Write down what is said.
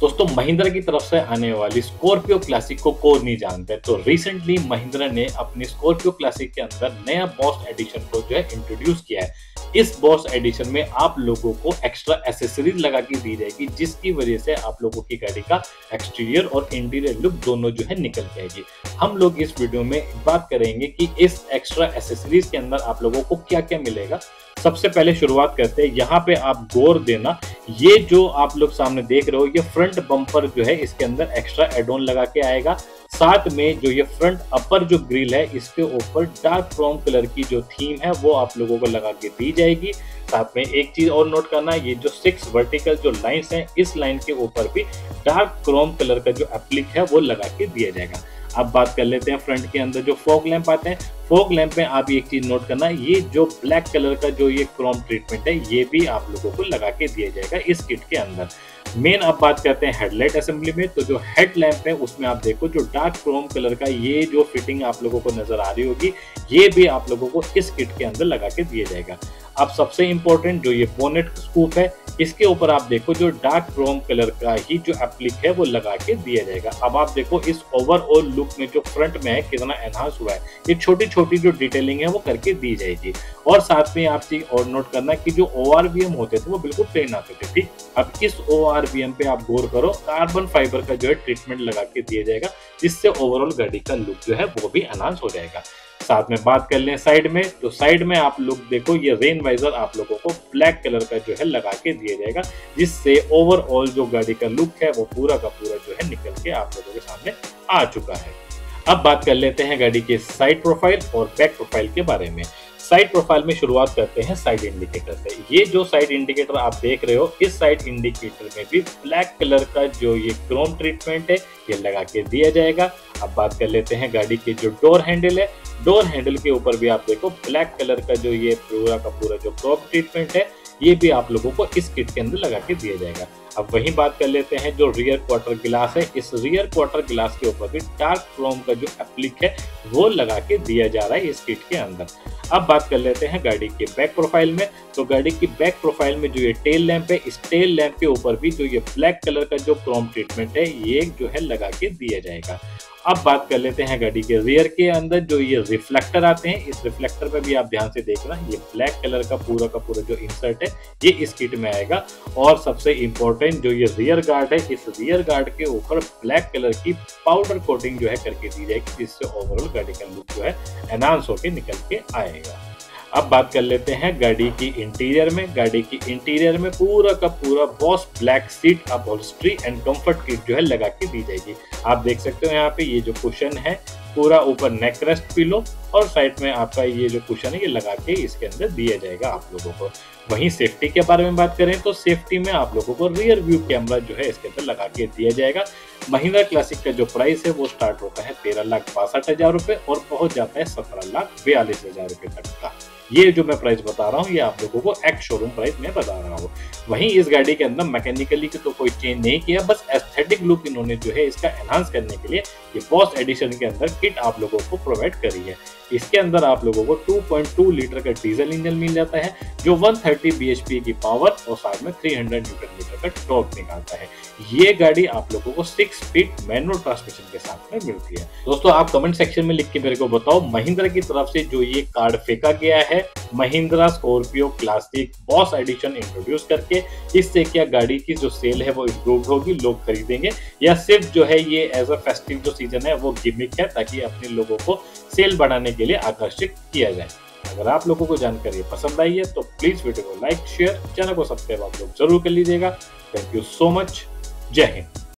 दोस्तों, महिंद्रा की तरफ़ से आने वाली स्कॉर्पियो क्लासिक को कौन नहीं जानते तो रिसेंटली महिंद्रा ने अपनी स्कॉर्पियो क्लासिक के अंदर नया बॉस एडिशन को जो है इंट्रोड्यूस किया है। इस बॉस एडिशन में आप लोगों को एक्स्ट्रा एसेसरीज लगा के दी जाएगी, जिसकी वजह से आप लोगों की गाड़ी का एक्सटीरियर और इंटीरियर लुक दोनों जो है निकल जाएगी। हम लोग इस वीडियो में बात करेंगे कि इस एक्स्ट्रा एसेसरीज के अंदर आप लोगों को क्या क्या मिलेगा। सबसे पहले शुरुआत करते हैं, यहाँ पे आप गौर देना ये जो आप लोग सामने देख रहे हो, ये फ्रंट बम्पर जो है, इसके अंदर एक्स्ट्रा एडोन लगा के आएगा। साथ में जो ये फ्रंट अपर जो ग्रिल है, इसके ऊपर डार्क क्रोम कलर की जो थीम है, वो आप लोगों को लगा के दी जाएगी। साथ में एक चीज़ और नोट करना ये जो सिक्स वर्टिकल जो लाइंस हैं, इस लाइन के ऊपर भी डार्क क्रोम कलर का जो एप्लिक है, वो लगा के दिया जाएगा। अब बात कर लेते हैं फ्रंट के अंदर जो फोक लैंप आते हैं फोक लैंप में आप एक चीज़ नोट करना, ये जो ब्लैक कलर का जो ये क्रोम ट्रीटमेंट है, ये भी आप लोगों को लगा के दिया जाएगा इस किट के अंदर। मेन अब बात करते हैं हेडलाइट असेंबली में तो जो हेड लैंप है, उसमें आप देखो जो डार्क क्रोम कलर का ये जो फिटिंग आप लोगों को नज़र आ रही होगी, ये भी आप लोगों को इस किट के अंदर लगा के दिया जाएगा। अब सबसे इंपॉर्टेंट जो ये बोनेट स्कूप है इसके ऊपर आप देखो जो डार्क क्रोम कलर का ही जो एप्लिक है, वो लगा के दिया जाएगा। अब आप देखो इस ओवरऑल लुक में जो फ्रंट में है, कितना एनहांस हुआ है। ये छोटी छोटी जो डिटेलिंग है, वो करके दी जाएगी। और साथ में आप चीज़ और नोट करना कि जो ओ होते थे, वो बिल्कुल प्लेन आते थे, ठीक? अब इस ओ पे आप गौर करो कार्बन फाइबर का जो है ट्रीटमेंट लगा के दिया जाएगा, जिससे ओवरऑल गाड़ी का लुक जो है, वो भी एनहांस हो जाएगा। साथ में बात कर लें साइड में तो साइड में आप लोग देखो ये रेन वाइजर आप लोगों को ब्लैक कलर का जो है लगा के दिया जाएगा, जिससे ओवरऑल जो गाड़ी का लुक है, वो पूरा का पूरा जो है निकल के आप लोगों के सामने आ चुका है। अब बात कर लेते हैं गाड़ी के साइड प्रोफ़ाइल और बैक प्रोफ़ाइल के बारे में। साइड प्रोफ़ाइल में शुरुआत करते हैं साइड इंडिकेटर से। ये जो साइड इंडिकेटर आप देख रहे हो, इस साइड इंडिकेटर में भी ब्लैक कलर का जो ये क्रोम ट्रीटमेंट है, ये लगा के दिया जाएगा। अब बात कर लेते हैं गाड़ी के जो डोर हैंडल है। डोर हैंडल के ऊपर भी आप देखो ब्लैक कलर का जो ये पूरा का पूरा जो क्रोम ट्रीटमेंट है ये भी आप लोगों को इस किट के अंदर लगा के दिया जाएगा। अब वही बात कर लेते हैं जो रियर क्वार्टर गिलास है। इस रियर क्वार्टर गिलास के ऊपर भी डार्क क्रोम का जो एप्लिक है, वो लगा के दिया जा रहा है इस किट के अंदर। अब बात कर लेते हैं गाड़ी के बैक प्रोफ़ाइल में। तो गाड़ी की बैक प्रोफ़ाइल में जो ये टेल लैंप है, इस टेल लैंप के ऊपर भी जो ये ब्लैक कलर का जो क्रोम ट्रीटमेंट है, ये जो है लगा के दिया जाएगा। अब बात कर लेते हैं गाड़ी के रियर के अंदर जो ये रिफ्लेक्टर आते हैं। इस रिफ्लेक्टर पर भी आप ध्यान से देखना ये ब्लैक कलर का पूरा का पूरा जो इंसर्ट है, ये इस किट में आएगा। और सबसे इंपॉर्टेंट जो ये रियर गार्ड है, इस रियर गार्ड के ऊपर ब्लैक कलर की पाउडर कोटिंग जो है करके दी जाएगी, जिससे ओवरऑल गाड़ी का लुक जो है एनहांस होकर निकल के आएगा। अब बात कर लेते हैं गाड़ी की इंटीरियर में। गाड़ी की इंटीरियर में पूरा का पूरा boss black seat upholstery and comfort kit जो है लगा के दी जाएगी। आप देख सकते हो यहाँ पे ये जो कुशन है, पूरा ऊपर नेक रेस्ट पिलो और साइड में आपका ये जो कुशन है, ये लगा के इसके अंदर दिया जाएगा आप लोगों को। वहीं सेफ्टी के बारे में बात करें तो सेफ्टी में आप लोगों को रियर व्यू कैमरा जो है इसके अंदर लगा के दिया जाएगा। महिंद्रा क्लासिक का जो प्राइस है, वो स्टार्ट होता है तेरह लाख बासठ हज़ार रुपए और पहुँच जाता है सत्रह लाख बयालीस हज़ार रुपए तक का। ये जो मैं प्राइस बता रहा हूँ, ये आप लोगों को एक्स शोरूम प्राइस में बता रहा हूँ। वहीं इस गाड़ी के अंदर मैकेनिकली तो कोई चेंज नहीं किया, बस एस्थेटिक लुक इन्होंने जो है इसका एनहांस करने के लिए ये बॉस एडिशन के अंदर किट आप लोगों को प्रोवाइड करी है। इसके अंदर आप लोगों को 2.2 लीटर का डीजल इंजन मिल जाता है, जो 130 bhp की पावर और साथ में 300 न्यूटन मीटर का टॉर्क निकालता है। ये गाड़ी आप लोगों को सिक्स स्पीड मैनुअल ट्रांसमिशन के साथ में मिलती है। दोस्तों, आप कमेंट सेक्शन में लिख के मेरे को बताओ, महिंद्रा की तरफ़ से जो ये कार्ड फेंका गया है Mahindra Scorpio classic boss edition introduce करके इससे क्या गाड़ी की जो सेल है वो इम्प्रूव होगी, लोग खरीदेंगे? या सिर्फ़ जो है ये एज अ फेस्टिव जो सीज़न है, वो गिमिक है ताकि अपने लोगों को सेल बढ़ाने के लिए आकर्षित किया जाए। अगर आप लोगों को जानकारी पसंद आई है तो प्लीज़ वीडियो को लाइक शेयर चैनल को सब्सक्राइब आप लोग ज़रूर कर लीजिएगा। थैंक यू सो मच जय हिंद।